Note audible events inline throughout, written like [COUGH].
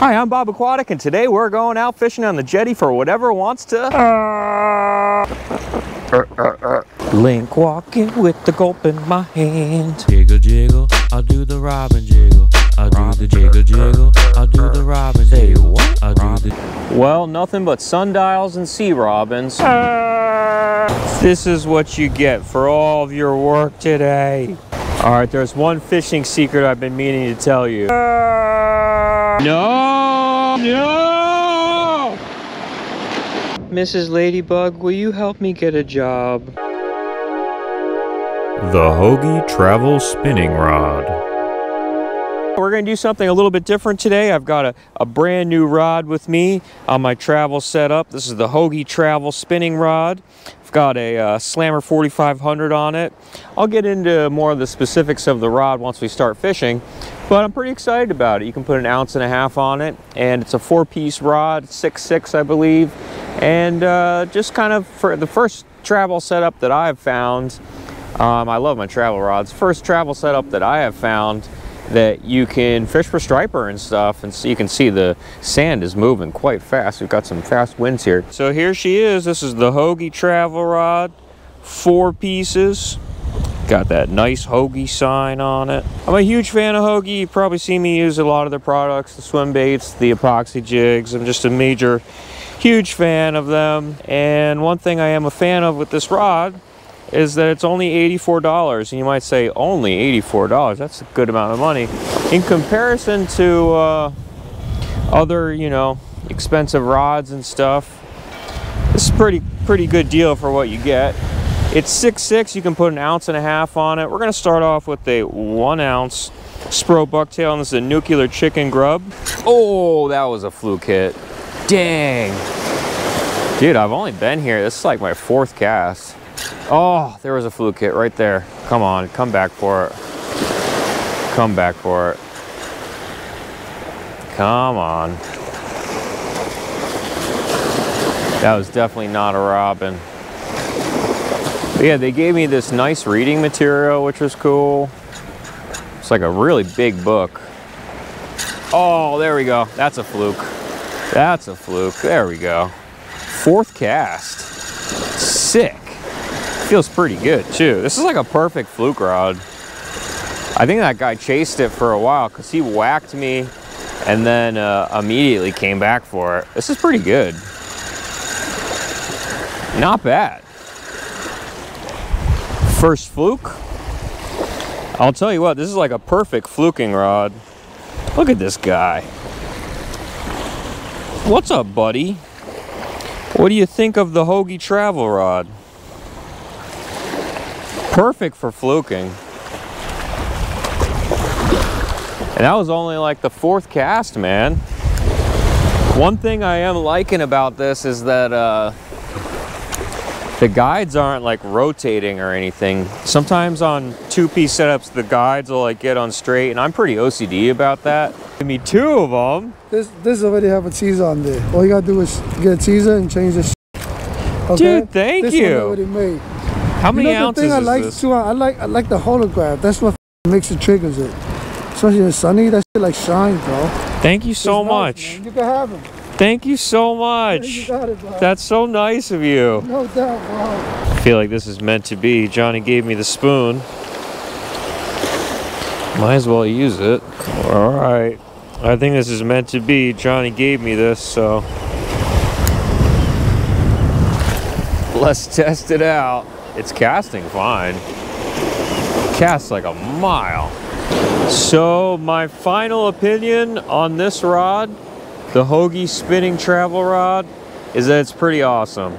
Hi, I'm Bob Aquatic, and today we're going out fishing on the jetty for whatever wants to. Link walking with the gulp in my hand. Jiggle jiggle, I'll do the robin jiggle. I'll do the jiggle jiggle, I'll do the robin jiggle. I'll do the Well, nothing but sundials and sea robins. Ah. This is what you get for all of your work today. All right, there's one fishing secret I've been meaning to tell you. No! No! Mrs. Ladybug, will you help me get a job? The Hogy Travel Spinning Rod. We're going to do something a little bit different today. I've got a, a brand new rod with me on my travel setup. This is the Hogy Travel Spinning Rod. I've got a uh, Slammer 4500 on it. I'll get into more of the specifics of the rod once we start fishing, but I'm pretty excited about it. You can put an ounce and a half on it, and it's a four-piece rod, 6.6 I believe, and uh, just kind of for the first travel setup that I've found, um, I love my travel rods. First travel setup that I have found that you can fish for striper and stuff and so you can see the sand is moving quite fast. We've got some fast winds here. So here she is. This is the Hogy travel rod, four pieces. Got that nice Hogy sign on it. I'm a huge fan of Hogy. You've probably seen me use a lot of their products, the swim baits, the epoxy jigs. I'm just a major, huge fan of them. And one thing I am a fan of with this rod is that it's only $84 and you might say only $84 that's a good amount of money. In comparison to uh, other you know expensive rods and stuff this is pretty pretty good deal for what you get. It's 6.6 you can put an ounce and a half on it. We're going to start off with a one ounce Spro bucktail and this is a nuclear chicken grub. Oh that was a fluke hit. Dang. Dude I've only been here this is like my fourth cast Oh, there was a fluke hit right there. Come on, come back for it. Come back for it. Come on. That was definitely not a robin. But yeah, they gave me this nice reading material, which was cool. It's like a really big book. Oh, there we go. That's a fluke. That's a fluke. There we go. Fourth cast. Sick feels pretty good too. This is like a perfect fluke rod. I think that guy chased it for a while because he whacked me and then uh, immediately came back for it. This is pretty good. Not bad. First fluke. I'll tell you what, this is like a perfect fluking rod. Look at this guy. What's up, buddy? What do you think of the Hogy travel rod? Perfect for fluking. And that was only like the fourth cast, man. One thing I am liking about this is that uh, the guides aren't like rotating or anything. Sometimes on two-piece setups, the guides will like get on straight, and I'm pretty OCD about that. Give me two of them. This this already have a teaser on there. All you gotta do is get a teaser and change the. Okay? Dude, thank this you. One already made. How many you know, ounces the thing I like this? Too, I like I like the holograph. That's what makes it triggers it. Especially in the sunny, that shit like shine, bro. Thank you so nice, much. Man. You can have them. Thank you so much. [LAUGHS] you got it, bro. That's so nice of you. No doubt, bro. I feel like this is meant to be. Johnny gave me the spoon. Might as well use it. All right. I think this is meant to be. Johnny gave me this, so let's test it out. It's casting fine. Casts like a mile. So my final opinion on this rod, the Hogy spinning travel rod, is that it's pretty awesome.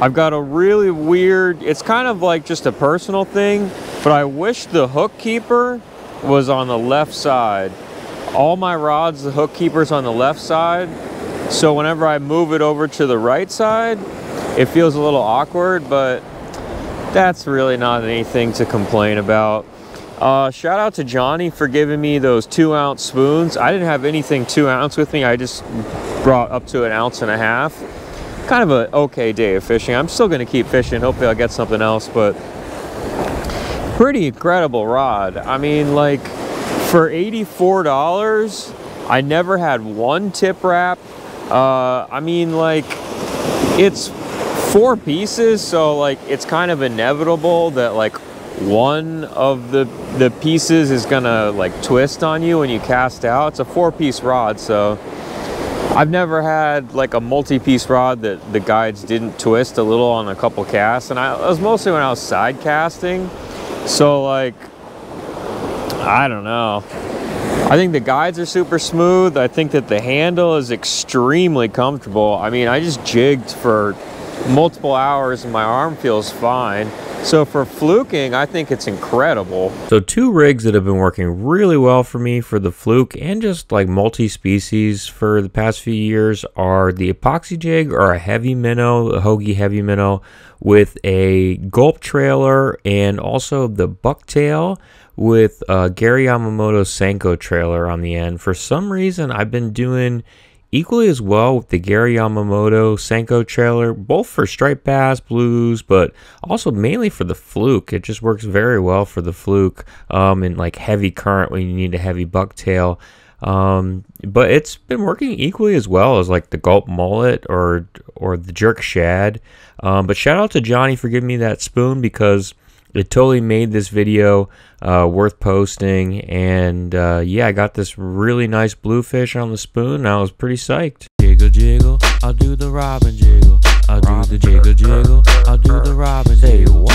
I've got a really weird, it's kind of like just a personal thing, but I wish the hook keeper was on the left side. All my rods, the hook keeper's on the left side. So whenever I move it over to the right side, it feels a little awkward, but that's really not anything to complain about. Uh, shout out to Johnny for giving me those two ounce spoons. I didn't have anything two ounce with me. I just brought up to an ounce and a half. Kind of an okay day of fishing. I'm still going to keep fishing. Hopefully I'll get something else, but pretty incredible rod. I mean, like for $84, I never had one tip wrap. Uh, I mean, like, it's four pieces, so like it's kind of inevitable that like one of the the pieces is gonna like twist on you when you cast out. It's a four piece rod, so I've never had like a multi-piece rod that the guides didn't twist a little on a couple casts, and I was mostly when I was side casting. So like, I don't know. I think the guides are super smooth. I think that the handle is extremely comfortable. I mean, I just jigged for multiple hours and my arm feels fine. So for fluking, I think it's incredible. So two rigs that have been working really well for me for the fluke and just like multi-species for the past few years are the epoxy jig or a heavy minnow, a Hogy heavy minnow with a gulp trailer and also the bucktail with a Gary Yamamoto Senko trailer on the end. For some reason, I've been doing equally as well with the Gary Yamamoto Senko trailer, both for striped bass, blues, but also mainly for the fluke. It just works very well for the fluke um, in like heavy current when you need a heavy bucktail. Um, but it's been working equally as well as like the gulp mullet or or the jerk shad. Um, but shout out to Johnny for giving me that spoon because it totally made this video uh, worth posting. And uh, yeah, I got this really nice bluefish on the spoon. And I was pretty psyched. Jiggle, jiggle, I'll do the robin jiggle. I'll do the jiggle, jiggle, I'll do the robin. Say what?